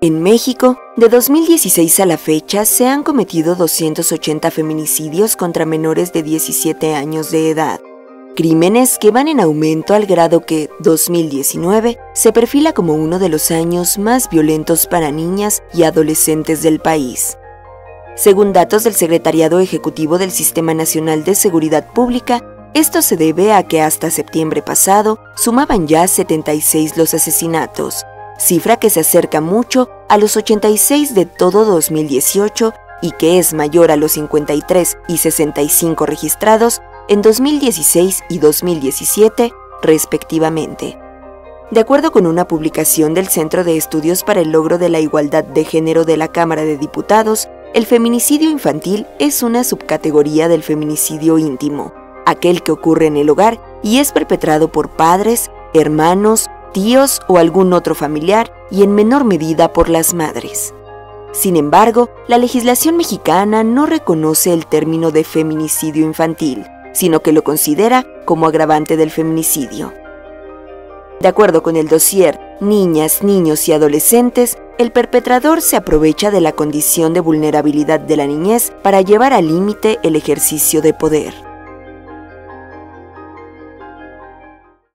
En México, de 2016 a la fecha, se han cometido 280 feminicidios contra menores de 17 años de edad. Crímenes que van en aumento al grado que 2019 se perfila como uno de los años más violentos para niñas y adolescentes del país. Según datos del Secretariado Ejecutivo del Sistema Nacional de Seguridad Pública, esto se debe a que hasta septiembre pasado sumaban ya 76 los asesinatos, cifra que se acerca mucho a los 86 de todo 2018 y que es mayor a los 53 y 65 registrados en 2016 y 2017, respectivamente. De acuerdo con una publicación del Centro de Estudios para el Logro de la Igualdad de Género de la Cámara de Diputados, el feminicidio infantil es una subcategoría del feminicidio íntimo, aquel que ocurre en el hogar y es perpetrado por padres, hermanos, tíos o algún otro familiar y en menor medida por las madres. Sin embargo, la legislación mexicana no reconoce el término de feminicidio infantil, sino que lo considera como agravante del feminicidio. De acuerdo con el dossier Niñas, Niños y Adolescentes, el perpetrador se aprovecha de la condición de vulnerabilidad de la niñez para llevar al límite el ejercicio de poder.